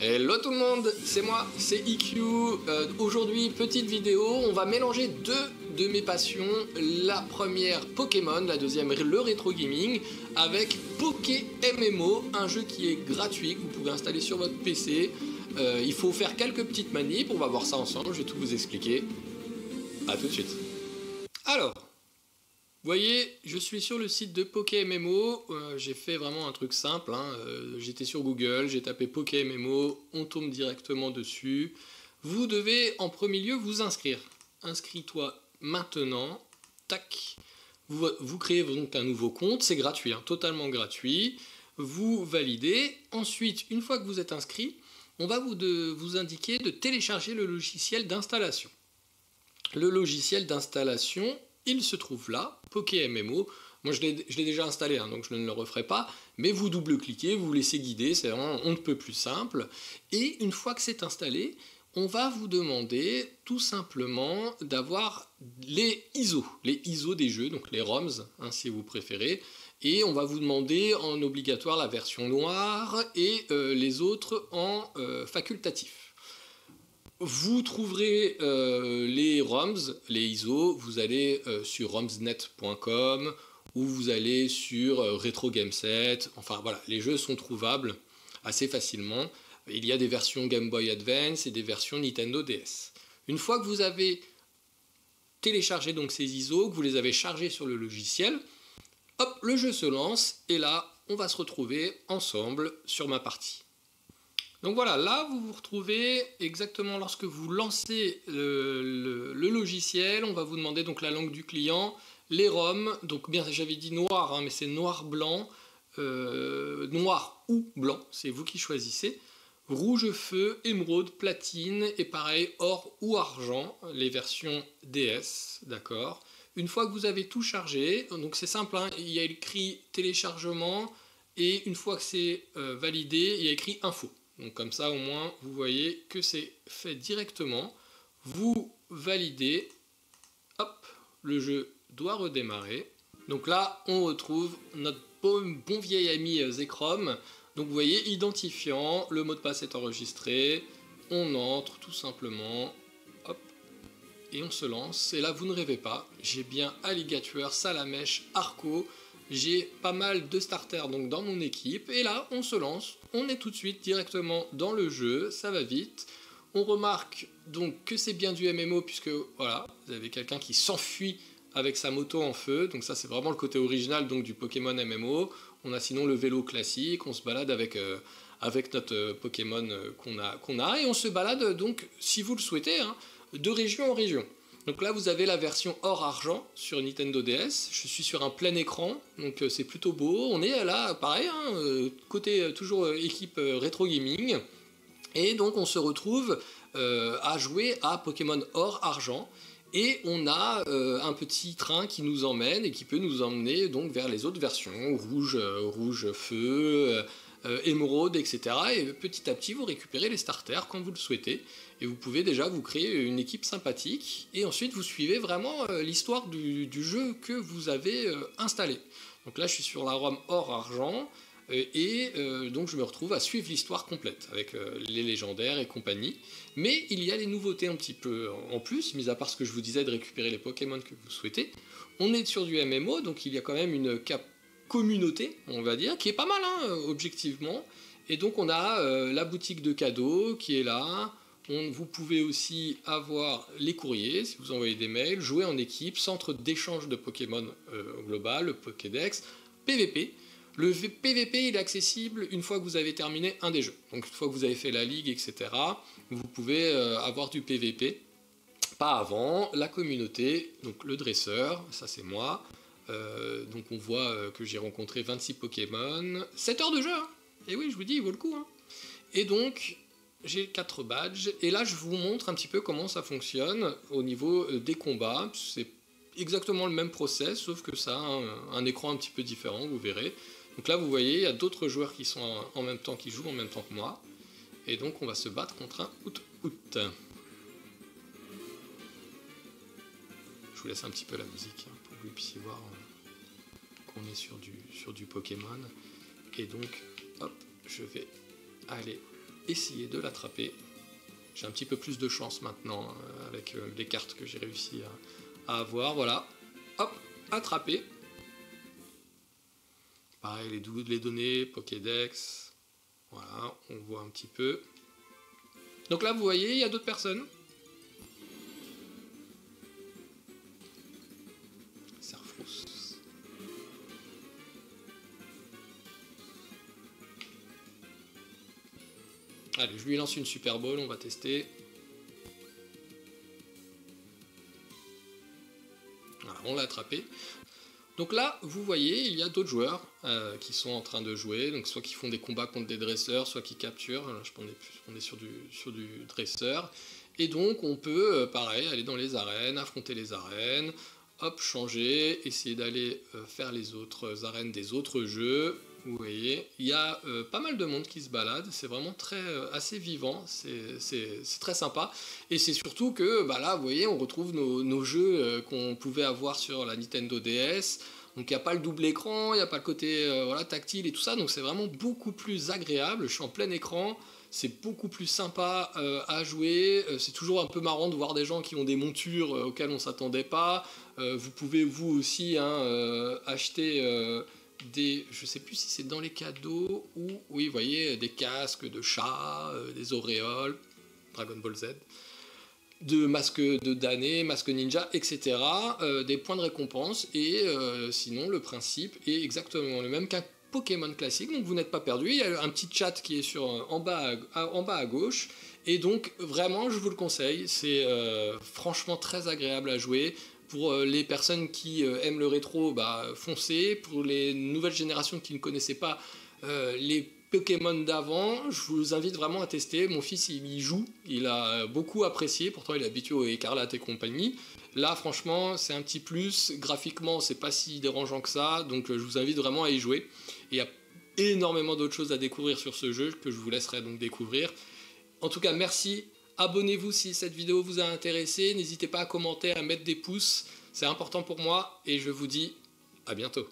Hello tout le monde, c'est moi, c'est EQ. Euh, Aujourd'hui, petite vidéo, on va mélanger deux de mes passions. La première, Pokémon, la deuxième, le rétro gaming, avec Poké MMO, un jeu qui est gratuit, que vous pouvez installer sur votre PC. Euh, il faut faire quelques petites manips, on va voir ça ensemble, je vais tout vous expliquer. A tout de suite. Alors, voyez, je suis sur le site de PokéMMO. Euh, j'ai fait vraiment un truc simple. hein. Euh, J'étais sur Google, j'ai tapé PokéMMO, on tombe directement dessus. Vous devez en premier lieu vous inscrire. Inscris-toi maintenant. Tac. Vous, créez donc un nouveau compte, c'est gratuit, hein, totalement gratuit. Vous validez. Ensuite, une fois que vous êtes inscrit, on va vous indiquer de télécharger le logiciel d'installation. Le logiciel d'installation, il se trouve là, PokéMMO. Moi, je l'ai déjà installé, hein, donc je ne le referai pas. Mais vous double-cliquez, vous vous laissez guider, c'est vraiment on ne peut plus simple. Et une fois que c'est installé, on va vous demander tout simplement d'avoir les ISO, les ISO des jeux, donc les ROMs, hein, si vous préférez. Et on va vous demander en obligatoire la version noire et euh, les autres en euh, facultatif. Vous trouverez euh, les ROMs, les ISO, vous allez euh, sur romsnet.com ou vous allez sur euh, Retro Game Set. Enfin voilà, les jeux sont trouvables assez facilement. Il y a des versions Game Boy Advance et des versions Nintendo DS. Une fois que vous avez téléchargé donc ces ISO, que vous les avez chargés sur le logiciel, hop, le jeu se lance et là, on va se retrouver ensemble sur ma partie. Donc voilà, là vous vous retrouvez exactement lorsque vous lancez le, logiciel, on va vous demander donc la langue du client, les ROM, donc bien j'avais dit noir, hein, mais c'est noir-blanc, euh, noir ou blanc, c'est vous qui choisissez, rouge feu, émeraude, platine et pareil or ou argent, les versions DS, d'accord. Une fois que vous avez tout chargé, donc c'est simple, hein, il y a écrit téléchargement et une fois que c'est euh, validé, il y a écrit info. Donc comme ça au moins vous voyez que c'est fait directement. Vous validez, hop, le jeu doit redémarrer. Donc là on retrouve notre bon, vieil ami euh, Zekrom. Donc vous voyez identifiant, le mot de passe est enregistré, on entre tout simplement, hop, et on se lance. Et là vous ne rêvez pas, j'ai bien Alligator, Salamèche, Arco, j'ai pas mal de starters donc dans mon équipe et là on se lance, on est tout de suite directement dans le jeu, ça va vite. On remarque donc que c'est bien du MMO puisque voilà, vous avez quelqu'un qui s'enfuit avec sa moto en feu, donc ça c'est vraiment le côté original donc du Pokémon MMO. On a sinon le vélo classique, on se balade avec, euh, notre euh, Pokémon euh, qu'on a, et on se balade donc si vous le souhaitez hein, de région en région. Donc là, vous avez la version or argent sur Nintendo DS. Je suis sur un plein écran, donc euh, c'est plutôt beau. On est là, pareil, hein, euh, côté euh, toujours équipe rétro gaming. Et donc on se retrouve à jouer à Pokémon or argent. Et on a un petit train qui nous emmène et qui peut nous emmener donc vers les autres versions, rouge, rouge feu, euh, etc. Et petit à petit, vous récupérez les starters quand vous le souhaitez. Et vous pouvez déjà vous créer une équipe sympathique. Et ensuite, vous suivez vraiment euh, l'histoire du, jeu que vous avez euh, installé. Donc là, je suis sur la ROM or argent. euh, Et donc je me retrouve à suivre l'histoire complète avec les légendaires et compagnie. Mais il y a des nouveautés un petit peu en plus, mis à part ce que je vous disais de récupérer les Pokémon que vous souhaitez. On est sur du MMO, donc il y a quand même une cap communauté, on va dire, qui est pas mal, hein, objectivement. Et donc on a euh, la boutique de cadeaux qui est là. On- vous pouvez aussi avoir les courriers, si vous envoyez des mails, jouer en équipe, centre d'échange de Pokémon euh, global, le Pokédex, PVP. Le PVP, il est accessible une fois que vous avez terminé un des jeux. Donc une fois que vous avez fait la ligue, etc., vous pouvez euh, avoir du PVP. Pas avant, la communauté, donc le dresseur, ça c'est moi. Euh, donc on voit euh, que j'ai rencontré 26 Pokémon. 7 heures de jeu, hein. Et oui, je vous dis, il vaut le coup. hein. Et donc, j'ai 4 badges. Et là, je vous montre un petit peu comment ça fonctionne au niveau euh, des combats. C'est exactement le même process, sauf que ça a un, un écran un petit peu différent, vous verrez. Donc là, vous voyez, il y a d'autres joueurs qui sont en même temps, qui jouent en même temps que moi. Et donc, on va se battre contre un out-out. Je vous laisse un petit peu la musique hein, pour que vous puissiez voir euh, qu'on est sur du, sur du Pokémon. Et donc, hop, je vais aller essayer de l'attraper. J'ai un petit peu plus de chance maintenant euh, avec euh, les cartes que j'ai réussi à, avoir. Voilà, hop, attrapé. Pareil, les, les données, Pokédex. Voilà, on voit un petit peu. Donc là, vous voyez, il y a d'autres personnes. Allez, je lui lance une Super Bowl, on va tester. Voilà, on l'a attrapé. Donc là, vous voyez, il y a d'autres joueurs euh, qui sont en train de jouer, donc soit qui font des combats contre des dresseurs, soit qui capturent. je pense qu'on est sur du, sur du dresseur. Et donc, on peut, euh, pareil, aller dans les arènes, affronter les arènes, hop, changer, essayer d'aller euh, faire les autres arènes des autres jeux, vous voyez, il y a euh, pas mal de monde qui se balade, c'est vraiment très euh, assez vivant, c'est très sympa. Et c'est surtout que bah là, vous voyez, on retrouve nos, jeux euh, qu'on pouvait avoir sur la Nintendo DS. Donc il n'y a pas le double écran, il n'y a pas le côté voilà, tactile et tout ça, donc c'est vraiment beaucoup plus agréable. Je suis en plein écran, c'est beaucoup plus sympa à jouer. c'est toujours un peu marrant de voir des gens qui ont des montures auxquelles on ne s'attendait pas. vous pouvez vous aussi hein, acheter des, je sais plus si c'est dans les cadeaux ou, oui, vous voyez, des casques de chat, euh, des auréoles, Dragon Ball Z, de masques de damnés, masques ninja, etc. Euh, des points de récompense et euh, sinon le principe est exactement le même qu'un Pokémon classique, donc vous n'êtes pas perdu. Il y a un petit chat qui est sur, en, bas en bas à gauche. Et donc vraiment, je vous le conseille. C'est franchement très agréable à jouer. Pour euh, les personnes qui euh, aiment le rétro, bah, foncez. Pour les nouvelles générations qui ne connaissaient pas euh, les Pokémon d'avant, je vous invite vraiment à tester. Mon fils, il y joue, il a beaucoup apprécié, pourtant il est habitué au Écarlate et compagnie. Là, franchement, c'est un petit plus. Graphiquement, c'est pas si dérangeant que ça, donc je vous invite vraiment à y jouer. il y a énormément d'autres choses à découvrir sur ce jeu que je vous laisserai donc découvrir. En tout cas, merci Abonnez-vous si cette vidéo vous a intéressé. N'hésitez pas à commenter, à mettre des pouces. C'est important pour moi et je vous dis à bientôt.